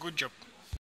good job.